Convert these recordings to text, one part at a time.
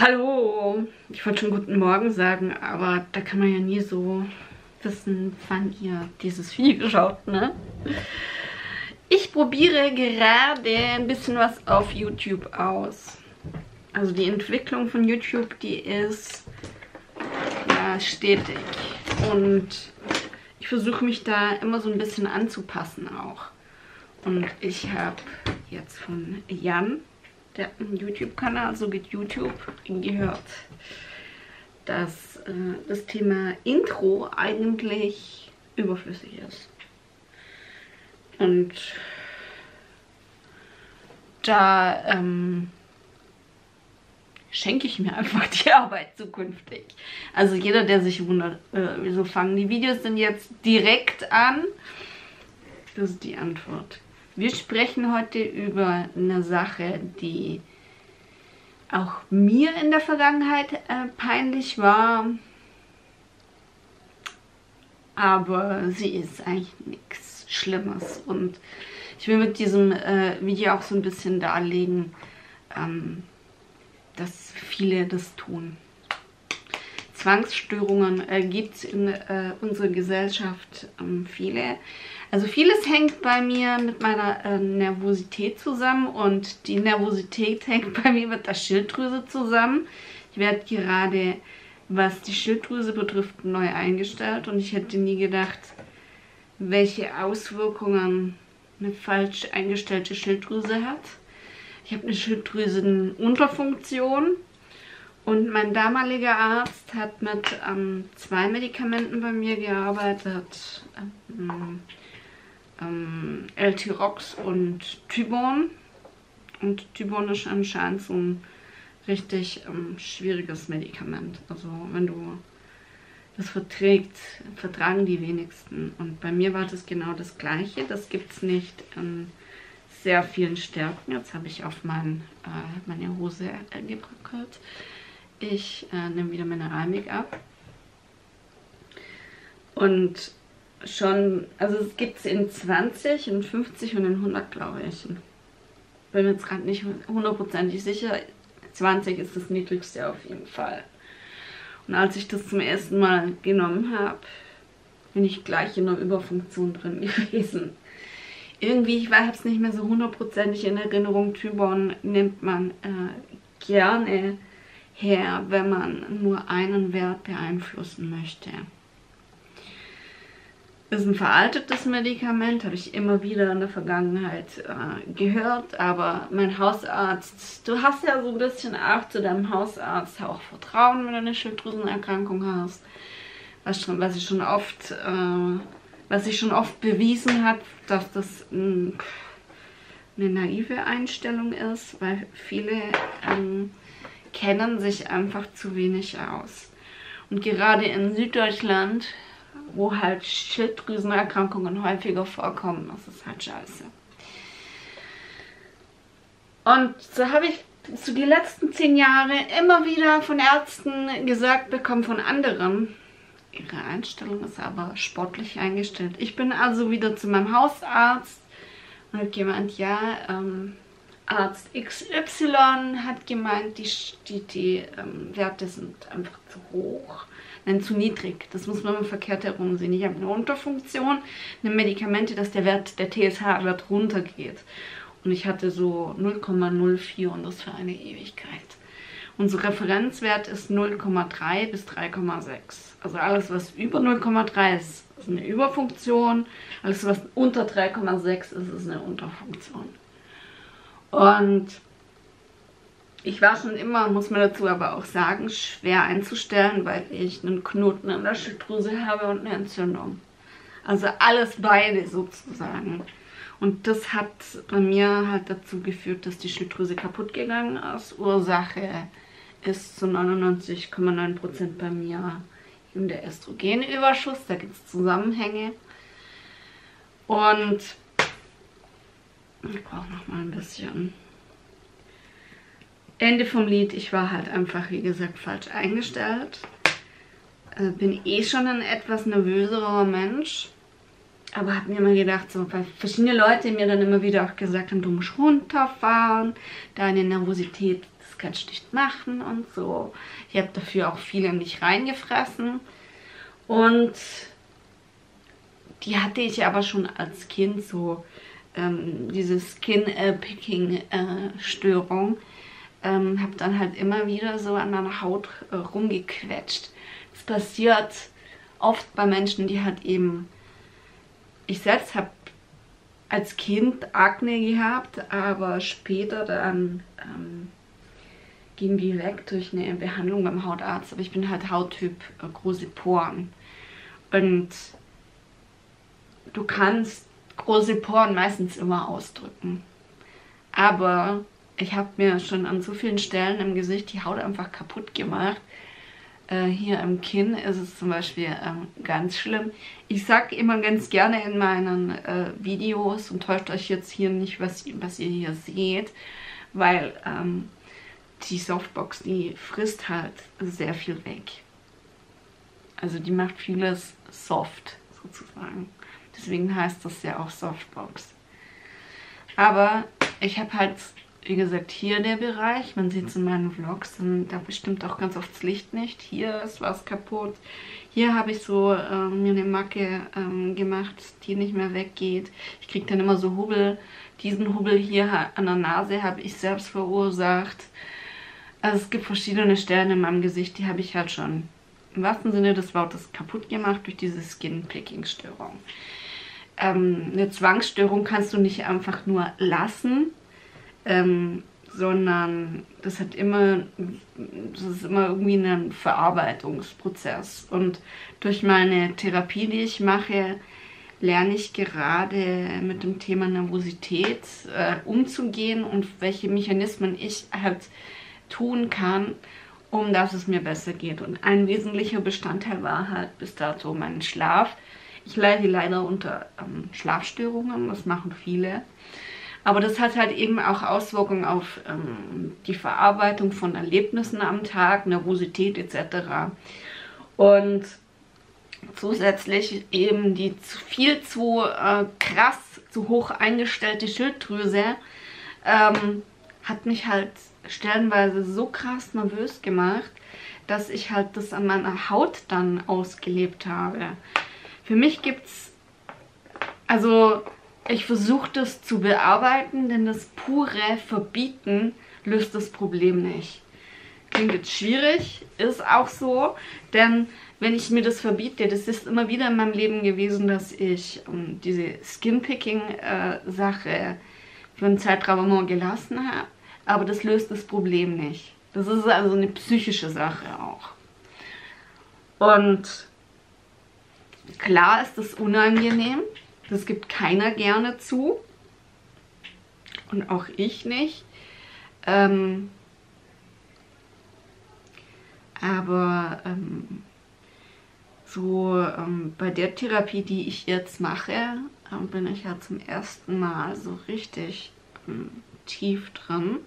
Hallo! Ich wollte schon guten Morgen sagen, aber da kann man ja nie so wissen, wann ihr dieses Video schaut, ne? Ich probiere gerade ein bisschen was auf YouTube aus. Also die Entwicklung von YouTube, die ist ja, stetig. Und ich versuche mich da immer so ein bisschen anzupassen auch. Und ich habe jetzt von Jan der YouTube-Kanal, so geht YouTube, gehört, dass äh, das Thema Intro eigentlich überflüssig ist. Und da ähm, schenke ich mir einfach die Arbeit zukünftig. Also jeder, der sich wundert, äh, wieso fangen die Videos denn jetzt direkt an? Das ist die Antwort. Wir sprechen heute über eine Sache, die auch mir in der Vergangenheit äh, peinlich war. Aber sie ist eigentlich nichts Schlimmes. Und ich will mit diesem äh, Video auch so ein bisschen darlegen, ähm, dass viele das tun. Zwangsstörungen äh, gibt es in äh, unserer Gesellschaft ähm, viele. Also vieles hängt bei mir mit meiner äh, Nervosität zusammen und die Nervosität hängt bei mir mit der Schilddrüse zusammen. Ich werde gerade, was die Schilddrüse betrifft, neu eingestellt und ich hätte nie gedacht, welche Auswirkungen eine falsch eingestellte Schilddrüse hat. Ich habe eine Schilddrüsenunterfunktion und mein damaliger Arzt hat mit ähm, zwei Medikamenten bei mir gearbeitet. Ähm, ähm, LT-Rox und Tybon. Und Tybon ist anscheinend so ein richtig ähm, schwieriges Medikament. Also wenn du das verträgt, vertragen die wenigsten. Und bei mir war das genau das gleiche. Das gibt es nicht in sehr vielen Stärken. Jetzt habe ich auf mein, äh, meine Hose äh, gebröckelt. Ich äh, nehme wieder Mineralmilch ab. Und schon, also es gibt es in 20, in 50 und in 100, glaube ich. Bin mir jetzt gerade nicht hundertprozentig sicher. 20 ist das niedrigste auf jeden Fall. Und als ich das zum ersten Mal genommen habe, bin ich gleich in einer Überfunktion drin gewesen. Irgendwie, ich habe es nicht mehr so hundertprozentig in Erinnerung, Tybon nimmt man äh, gerne her, wenn man nur einen Wert beeinflussen möchte ist ein veraltetes Medikament, habe ich immer wieder in der Vergangenheit äh, gehört, aber mein Hausarzt, du hast ja so ein bisschen auch zu deinem Hausarzt auch Vertrauen, wenn du eine Schilddrüsenerkrankung hast, was, schon, was ich schon oft, äh, was sich schon oft bewiesen hat, dass das ein, eine naive Einstellung ist, weil viele ähm, kennen sich einfach zu wenig aus. Und gerade in Süddeutschland wo halt Schilddrüsenerkrankungen häufiger vorkommen. Das ist halt scheiße. Und so habe ich so die letzten zehn Jahre immer wieder von Ärzten gesagt bekommen, von anderen, ihre Einstellung ist aber sportlich eingestellt. Ich bin also wieder zu meinem Hausarzt und hat gemeint, ja, ähm, Arzt XY hat gemeint, die, die, die ähm, Werte sind einfach zu hoch nein, zu niedrig. Das muss man verkehrt herum sehen. Ich habe eine Unterfunktion, eine Medikamente, dass der Wert, der TSH-Wert runtergeht. Und ich hatte so 0,04 und das für eine Ewigkeit. Unser Referenzwert ist 0,3 bis 3,6. Also alles, was über 0,3 ist, ist eine Überfunktion. Alles, was unter 3,6 ist, ist eine Unterfunktion. Und ich war schon immer, muss man dazu aber auch sagen, schwer einzustellen, weil ich einen Knoten in der Schilddrüse habe und eine Entzündung. Also alles beide sozusagen. Und das hat bei mir halt dazu geführt, dass die Schilddrüse kaputt gegangen ist. Ursache ist zu 99,9% bei mir eben der Östrogenüberschuss. Da gibt es Zusammenhänge. Und ich brauche noch mal ein bisschen. Ende vom Lied, ich war halt einfach, wie gesagt, falsch eingestellt. Äh, bin eh schon ein etwas nervöserer Mensch. Aber habe mir immer gedacht, so, weil verschiedene Leute mir dann immer wieder auch gesagt haben, du musst runterfahren, deine Nervosität das kannst du nicht machen und so. Ich habe dafür auch viele mich reingefressen. Und die hatte ich aber schon als Kind so, ähm, diese Skin-Picking-Störung. Ähm, habe dann halt immer wieder so an meiner Haut äh, rumgequetscht. Das passiert oft bei Menschen, die halt eben, ich selbst habe als Kind Akne gehabt, aber später dann ähm, ging die weg durch eine Behandlung beim Hautarzt. Aber ich bin halt Hauttyp äh, große Poren. Und du kannst große Poren meistens immer ausdrücken. Aber ich habe mir schon an so vielen Stellen im Gesicht die Haut einfach kaputt gemacht. Äh, hier im Kinn ist es zum Beispiel ähm, ganz schlimm. Ich sage immer ganz gerne in meinen äh, Videos und täuscht euch jetzt hier nicht, was, was ihr hier seht, weil ähm, die Softbox, die frisst halt sehr viel weg. Also die macht vieles soft sozusagen. Deswegen heißt das ja auch Softbox. Aber ich habe halt, wie gesagt, hier der Bereich. Man sieht es in meinen Vlogs. Und da bestimmt auch ganz oft das Licht nicht. Hier ist was kaputt. Hier habe ich so ähm, mir eine Macke ähm, gemacht, die nicht mehr weggeht. Ich kriege dann immer so Hubbel. Diesen Hubbel hier an der Nase habe ich selbst verursacht. Also es gibt verschiedene Stellen in meinem Gesicht, die habe ich halt schon im wahrsten Sinne des Wortes kaputt gemacht durch diese Skin-Picking-Störung. Ähm, eine Zwangsstörung kannst du nicht einfach nur lassen, ähm, sondern das hat immer, das ist immer irgendwie ein Verarbeitungsprozess. Und durch meine Therapie, die ich mache, lerne ich gerade mit dem Thema Nervosität äh, umzugehen und welche Mechanismen ich halt tun kann, um dass es mir besser geht. Und ein wesentlicher Bestandteil war halt bis dato mein Schlaf. Ich leide leider unter ähm, Schlafstörungen, das machen viele. Aber das hat halt eben auch Auswirkungen auf ähm, die Verarbeitung von Erlebnissen am Tag, Nervosität etc. Und zusätzlich eben die zu, viel zu äh, krass, zu hoch eingestellte Schilddrüse ähm, hat mich halt stellenweise so krass nervös gemacht, dass ich halt das an meiner Haut dann ausgelebt habe. Für mich gibt es, also ich versuche das zu bearbeiten, denn das pure Verbieten löst das Problem nicht. Klingt jetzt schwierig, ist auch so, denn wenn ich mir das verbiete, das ist immer wieder in meinem Leben gewesen, dass ich um, ähm, diese Skinpicking-Sache äh, für einen Zeitraum immer gelassen habe, aber das löst das Problem nicht. Das ist also eine psychische Sache auch. Und Klar ist das unangenehm. Das gibt keiner gerne zu. Und auch ich nicht. Ähm, aber ähm, so ähm, bei der Therapie, die ich jetzt mache, ähm, bin ich ja zum ersten Mal so richtig ähm, tief drin,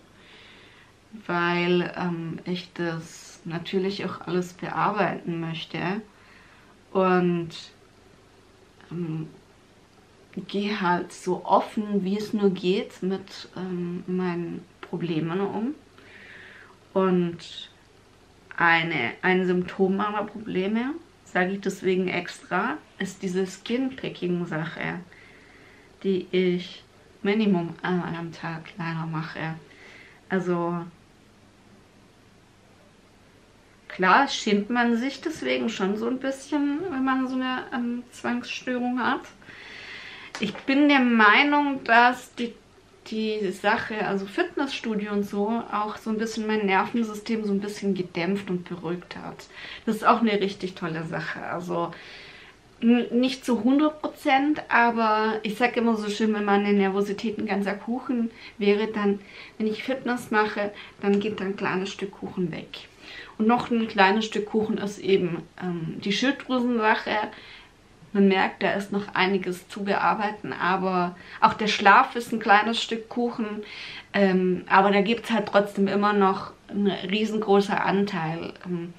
weil ähm, ich das natürlich auch alles bearbeiten möchte. Und ähm, gehe halt so offen, wie es nur geht, mit ähm, meinen Problemen um. Und eine, ein Symptom meiner Probleme, sage ich deswegen extra, ist diese Skin-Picking-Sache, die ich Minimum einmal am Tag leider mache. Also Klar schämt man sich deswegen schon so ein bisschen, wenn man so eine ähm, Zwangsstörung hat. Ich bin der Meinung, dass die, die Sache, also Fitnessstudio und so, auch so ein bisschen mein Nervensystem so ein bisschen gedämpft und beruhigt hat. Das ist auch eine richtig tolle Sache. Also nicht zu 100% aber ich sage immer so schön, wenn meine Nervosität ein ganzer Kuchen wäre, dann, wenn ich Fitness mache, dann geht ein kleines Stück Kuchen weg. Und noch ein kleines Stück Kuchen ist eben ähm, die Schilddrüsensache. Man merkt, da ist noch einiges zu bearbeiten, aber auch der Schlaf ist ein kleines Stück Kuchen. Ähm, aber da gibt es halt trotzdem immer noch ein riesengroßer Anteil. Ähm,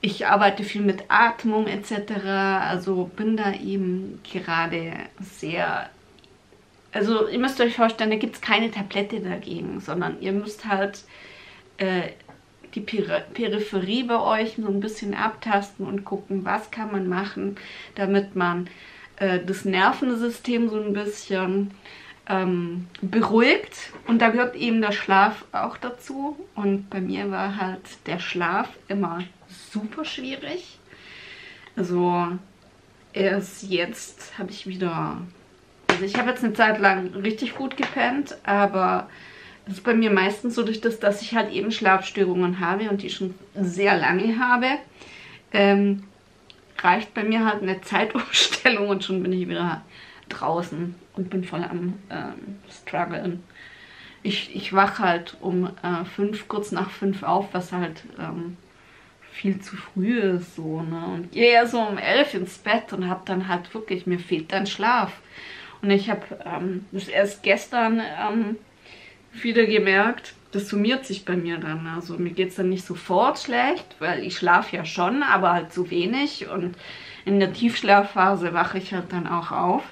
ich arbeite viel mit Atmung etc. Also bin da eben gerade sehr... Also ihr müsst euch vorstellen, da gibt es keine Tablette dagegen, sondern ihr müsst halt äh, die Peripherie bei euch so ein bisschen abtasten und gucken, was kann man machen, damit man äh, das Nervensystem so ein bisschen ähm, beruhigt. Und da gehört eben der Schlaf auch dazu. Und bei mir war halt der Schlaf immer super schwierig. Also erst jetzt habe ich wieder... Also ich habe jetzt eine Zeit lang richtig gut gepennt, aber das ist bei mir meistens so durch das, dass ich halt eben Schlafstörungen habe und die schon sehr lange habe. Ähm, reicht bei mir halt eine Zeitumstellung und schon bin ich wieder draußen und bin voll am ähm, struggeln. Ich, ich wache halt um äh, fünf, kurz nach fünf auf, was halt ähm, viel zu früh ist so, ne? Und gehe ja so um elf ins Bett und hab dann halt wirklich, mir fehlt dann Schlaf. Und ich habe ähm, das erst gestern ähm, wieder gemerkt, das summiert sich bei mir dann. Also mir geht es dann nicht sofort schlecht, weil ich schlafe ja schon, aber halt zu wenig. Und in der Tiefschlafphase wache ich halt dann auch auf.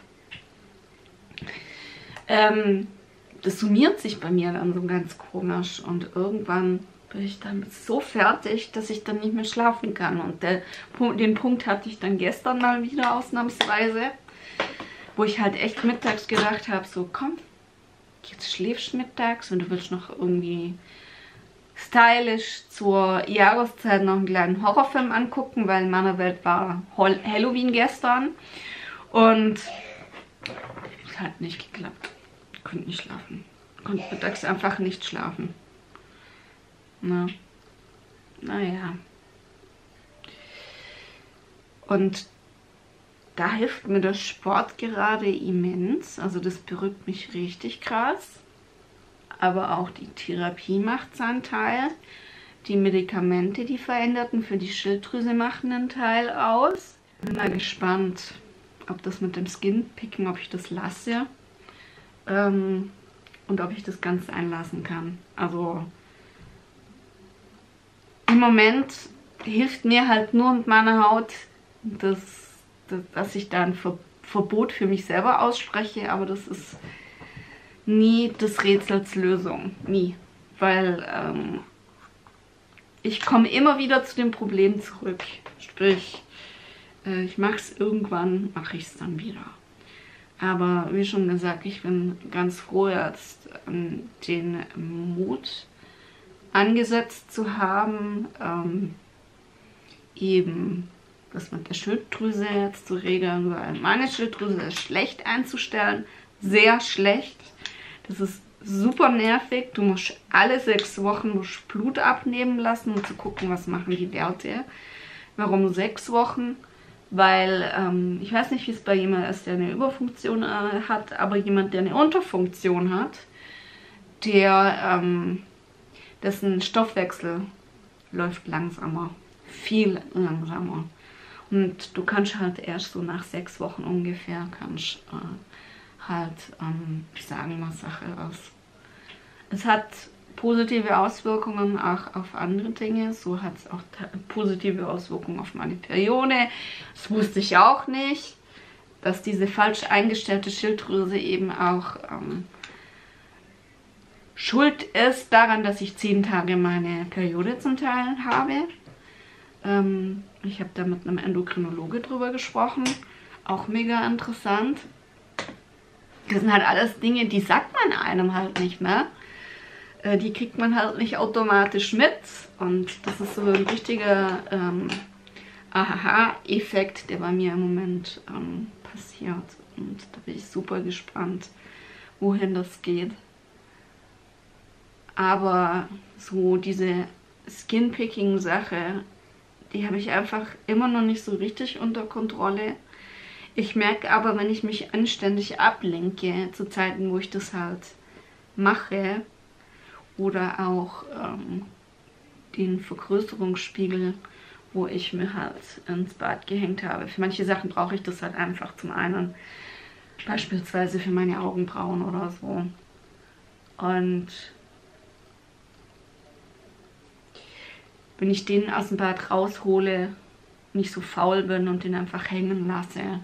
Ähm, das summiert sich bei mir dann so ganz komisch. Und irgendwann bin ich dann so fertig, dass ich dann nicht mehr schlafen kann. Und der, den Punkt hatte ich dann gestern mal wieder ausnahmsweise, wo ich halt echt mittags gedacht habe, so komm, jetzt schläfst du mittags und du willst noch irgendwie stylisch zur Jahreszeit noch einen kleinen Horrorfilm angucken, weil in meiner Welt war Halloween gestern und es hat nicht geklappt. Ich konnte nicht schlafen. Ich konnte mittags einfach nicht schlafen. Na, naja. Und da hilft mir der Sport gerade immens. Also das berückt mich richtig krass. Aber auch die Therapie macht seinen Teil. Die Medikamente, die veränderten für die Schilddrüse machen einen Teil aus. Bin mal gespannt, ob das mit dem Skinpicken, ob ich das lasse. Ähm, und ob ich das Ganze einlassen kann. Also im Moment hilft mir halt nur mit meiner Haut das dass ich da ein Verbot für mich selber ausspreche, aber das ist nie des Rätsels Lösung. Nie. Weil ähm, ich komme immer wieder zu dem Problem zurück. Sprich, äh, ich mache es irgendwann, mache ich es dann wieder. Aber wie schon gesagt, ich bin ganz froh, jetzt ähm, den Mut angesetzt zu haben, ähm, eben das mit der Schilddrüse jetzt zu regeln, weil meine Schilddrüse ist schlecht einzustellen, sehr schlecht. Das ist super nervig. Du musst alle sechs Wochen musst Blut abnehmen lassen, um zu gucken, was machen die Werte. Warum sechs Wochen? Weil ähm, ich weiß nicht, wie es bei jemand ist, der eine Überfunktion äh, hat, aber jemand, der eine Unterfunktion hat, der ähm, dessen Stoffwechsel läuft langsamer, viel langsamer. Und du kannst halt erst so nach sechs Wochen ungefähr kannst äh, halt ähm, sagen, was Sache ist. Es hat positive Auswirkungen auch auf andere Dinge. So hat es auch positive Auswirkungen auf meine Periode. Das wusste ich auch nicht, dass diese falsch eingestellte Schilddrüse eben auch ähm, schuld ist daran, dass ich zehn Tage meine Periode zum Teil habe. Ähm, ich habe da mit einem Endokrinologe drüber gesprochen. Auch mega interessant. Das sind halt alles Dinge, die sagt man einem halt nicht, ne? Äh, die kriegt man halt nicht automatisch mit. Und das ist so ein richtiger ähm, Aha-Effekt, der bei mir im Moment ähm, passiert. Und da bin ich super gespannt, wohin das geht. Aber so diese Skinpicking-Sache die habe ich einfach immer noch nicht so richtig unter Kontrolle. Ich merke aber, wenn ich mich anständig ablenke, zu Zeiten, wo ich das halt mache, oder auch ähm, den Vergrößerungsspiegel, wo ich mir halt ins Bad gehängt habe. Für manche Sachen brauche ich das halt einfach zum einen, beispielsweise für meine Augenbrauen oder so. Und wenn ich den aus dem Bad raushole, nicht so faul bin und den einfach hängen lasse,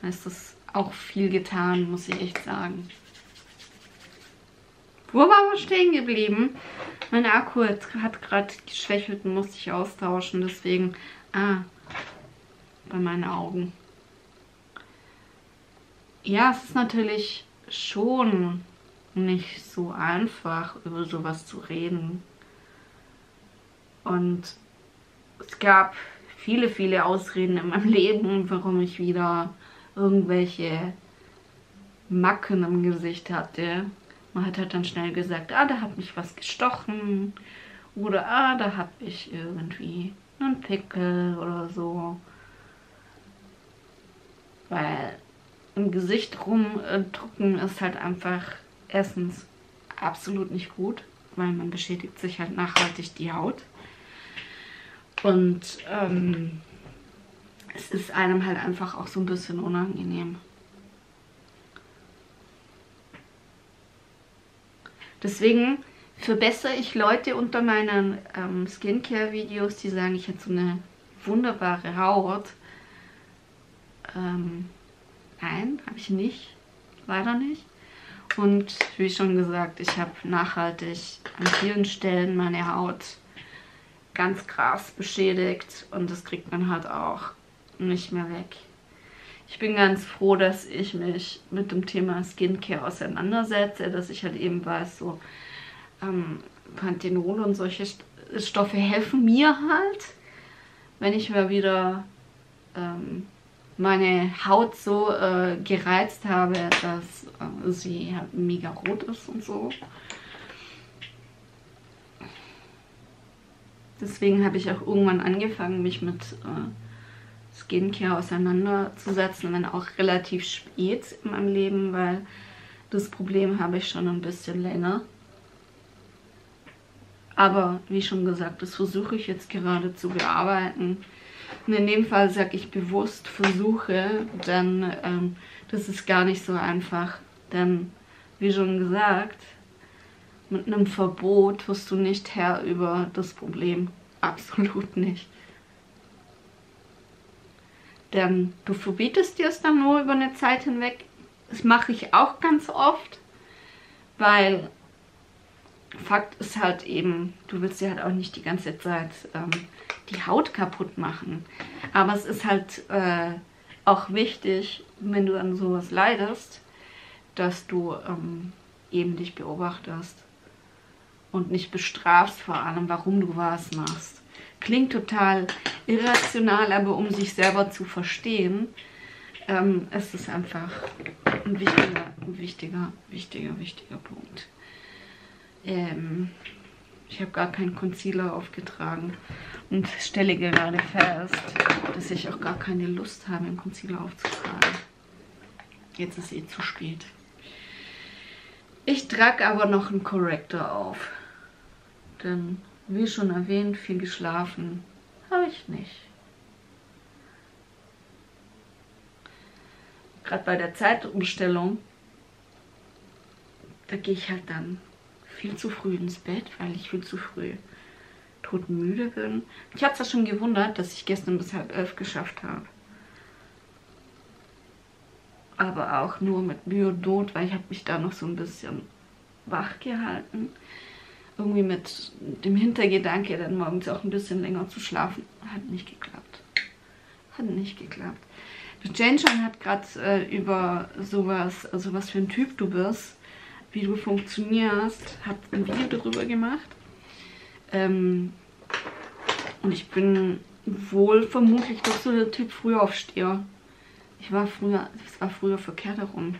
dann ist das auch viel getan, muss ich echt sagen. Wo war wir stehen geblieben? Mein Akku hat gerade geschwächelt und musste ich austauschen. Deswegen, ah, bei meinen Augen. Ja, es ist natürlich schon nicht so einfach, über sowas zu reden. Und es gab viele, viele Ausreden in meinem Leben, warum ich wieder irgendwelche Macken im Gesicht hatte. Man hat halt dann schnell gesagt, ah, da hat mich was gestochen. Oder ah, da habe ich irgendwie einen Pickel oder so. Weil im Gesicht rumdrucken ist halt einfach erstens absolut nicht gut, weil man beschädigt sich halt nachhaltig die Haut. Und ähm, es ist einem halt einfach auch so ein bisschen unangenehm. Deswegen verbessere ich Leute unter meinen ähm, Skincare-Videos, die sagen, ich hätte so eine wunderbare Haut. Ähm, nein, habe ich nicht. Leider nicht. Und wie schon gesagt, ich habe nachhaltig an vielen Stellen meine Haut ganz krass beschädigt und das kriegt man halt auch nicht mehr weg. Ich bin ganz froh, dass ich mich mit dem Thema Skincare auseinandersetze, dass ich halt eben weiß, so ähm, Panthenol und solche Stoffe helfen mir halt, wenn ich mal wieder ähm, meine Haut so äh, gereizt habe, dass äh, sie halt mega rot ist und so. Deswegen habe ich auch irgendwann angefangen, mich mit äh, Skincare auseinanderzusetzen, wenn auch relativ spät in meinem Leben, weil das Problem habe ich schon ein bisschen länger. Aber wie schon gesagt, das versuche ich jetzt gerade zu bearbeiten. Und in dem Fall sage ich bewusst versuche, denn ähm, das ist gar nicht so einfach. Denn wie schon gesagt, mit einem Verbot wirst du nicht Herr über das Problem. Absolut nicht. Denn du verbietest dir es dann nur über eine Zeit hinweg. Das mache ich auch ganz oft, weil Fakt ist halt eben, du willst dir halt auch nicht die ganze Zeit ähm, die Haut kaputt machen. Aber es ist halt äh, auch wichtig, wenn du an sowas leidest, dass du ähm, eben dich beobachtest und nicht bestrafst vor allem, warum du was machst. Klingt total irrational, aber um sich selber zu verstehen, ähm, ist es einfach ein wichtiger, wichtiger, wichtiger, wichtiger Punkt. Ähm, ich habe gar keinen Concealer aufgetragen und stelle gerade fest, dass ich auch gar keine Lust habe, einen Concealer aufzutragen. Jetzt ist eh zu spät. Ich trage aber noch einen Corrector auf. Denn, wie schon erwähnt, viel geschlafen habe ich nicht. Gerade bei der Zeitumstellung, da gehe ich halt dann viel zu früh ins Bett, weil ich viel zu früh todmüde bin. Ich habe es ja schon gewundert, dass ich gestern bis halb elf geschafft habe. Aber auch nur mit Mühe und Not, weil ich habe mich da noch so ein bisschen wach gehalten. Irgendwie mit dem Hintergedanke, dann morgens auch ein bisschen länger zu schlafen. Hat nicht geklappt. Hat nicht geklappt. Jane schon hat gerade äh, über sowas, also was für ein Typ du bist, wie du funktionierst, hat ein Video darüber gemacht. Ähm, und ich bin wohl vermutlich doch so der Typ Frühaufsteher. Ich war früher, es war früher verkehrt herum.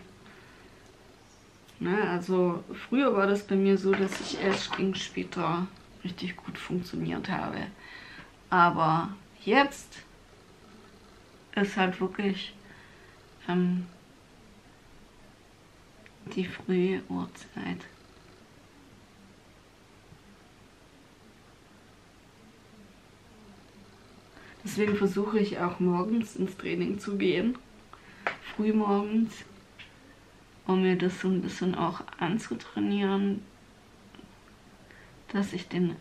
Ne, also früher war das bei mir so, dass ich erst gegen später richtig gut funktioniert habe. Aber jetzt ist halt wirklich ähm, die frühe Uhrzeit. Deswegen versuche ich auch morgens ins Training zu gehen. Frühmorgens. Um mir das so ein bisschen auch anzutrainieren. Dass ich den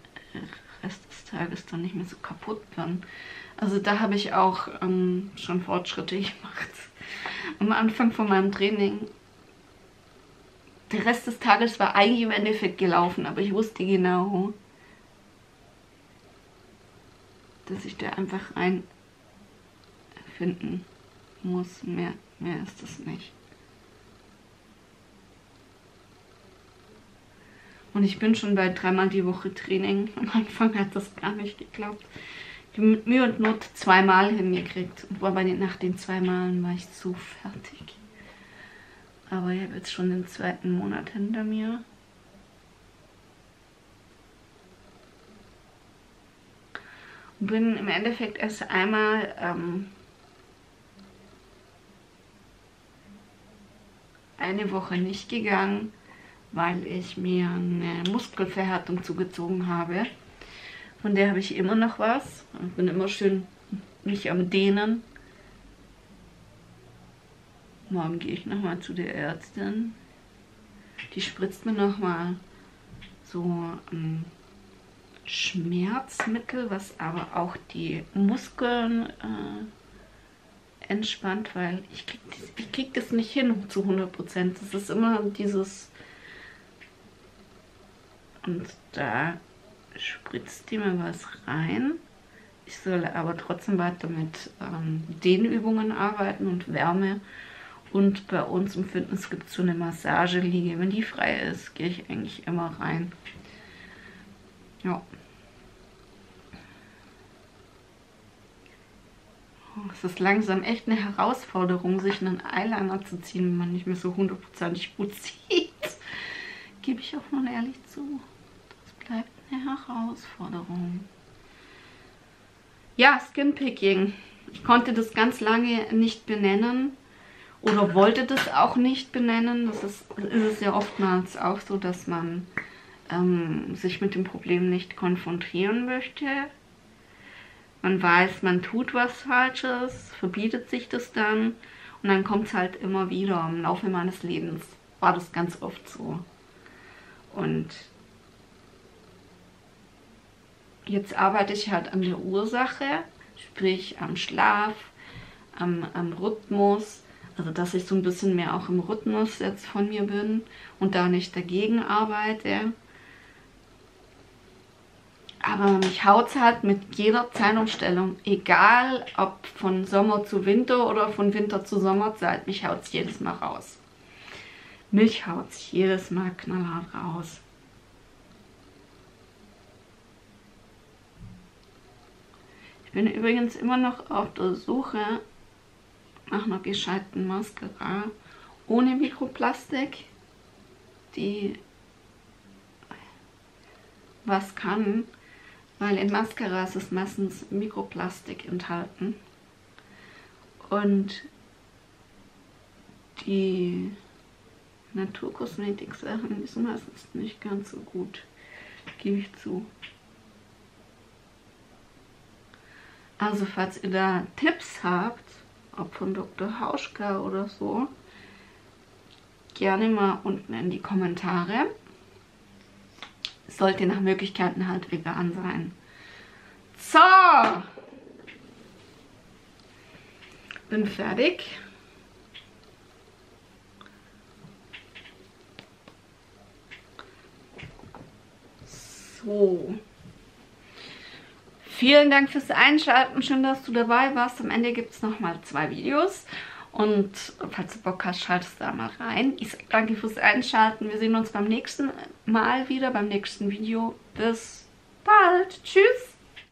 Rest des Tages dann nicht mehr so kaputt bin. Also da habe ich auch ähm, schon Fortschritte gemacht. Am Anfang von meinem Training der Rest des Tages war eigentlich im Endeffekt gelaufen, aber ich wusste genau, dass ich da einfach rein finden muss. Mehr, mehr ist es nicht. Und ich bin schon bei dreimal die Woche Training. Am Anfang hat das gar nicht geklappt. Ich habe mit Mühe und Not zweimal hingekriegt. Den, nach den zwei war ich so fertig. Aber ich habe jetzt schon den zweiten Monat hinter mir. Und bin im Endeffekt erst einmal ähm, eine Woche nicht gegangen weil ich mir eine Muskelverhärtung zugezogen habe. Von der habe ich immer noch was. Ich bin immer schön mich am Dehnen. Morgen gehe ich nochmal zu der Ärztin. Die spritzt mir nochmal so ein Schmerzmittel, was aber auch die Muskeln äh, entspannt, weil ich kriege krieg das nicht hin zu 100%. Das ist immer dieses und da spritzt die mir was rein. Ich soll aber trotzdem weiter mit ähm, Dehnübungen arbeiten und Wärme. Und bei uns im Fitness gibt es so eine Massageliege. Wenn die frei ist, gehe ich eigentlich immer rein. Ja. Oh, es ist langsam echt eine Herausforderung, sich einen Eyeliner zu ziehen, wenn man nicht mehr so hundertprozentig gut sieht. Gebe ich auch mal ehrlich zu eine Herausforderung. Ja, Skinpicking. Ich konnte das ganz lange nicht benennen oder wollte das auch nicht benennen. Das ist, ist es ja oftmals auch so, dass man ähm, sich mit dem Problem nicht konfrontieren möchte. Man weiß, man tut was Falsches, verbietet sich das dann und dann kommt es halt immer wieder. Im Laufe meines Lebens war das ganz oft so. Und jetzt arbeite ich halt an der Ursache, sprich am Schlaf, am, am Rhythmus, also dass ich so ein bisschen mehr auch im Rhythmus jetzt von mir bin und da nicht dagegen arbeite. Aber mich haut es halt mit jeder Zeitumstellung, egal ob von Sommer zu Winter oder von Winter zu Sommerzeit, mich haut es jedes Mal raus. Mich haut es jedes Mal knallhart raus. Ich bin übrigens immer noch auf der Suche nach einer gescheiten Mascara ohne Mikroplastik, die was kann, weil in Mascaras ist meistens Mikroplastik enthalten und die Naturkosmetik-Sachen sind meistens nicht ganz so gut, gebe ich zu. Also falls ihr da Tipps habt, ob von Dr. Hauschka oder so, gerne mal unten in die Kommentare. Sollte nach Möglichkeiten halt vegan sein. So! Bin fertig. So. Vielen Dank fürs Einschalten. Schön, dass du dabei warst. Am Ende gibt es nochmal zwei Videos. Und falls du Bock hast, schaltest da mal rein. Ich sage danke fürs Einschalten. Wir sehen uns beim nächsten Mal wieder, beim nächsten Video. Bis bald. Tschüss.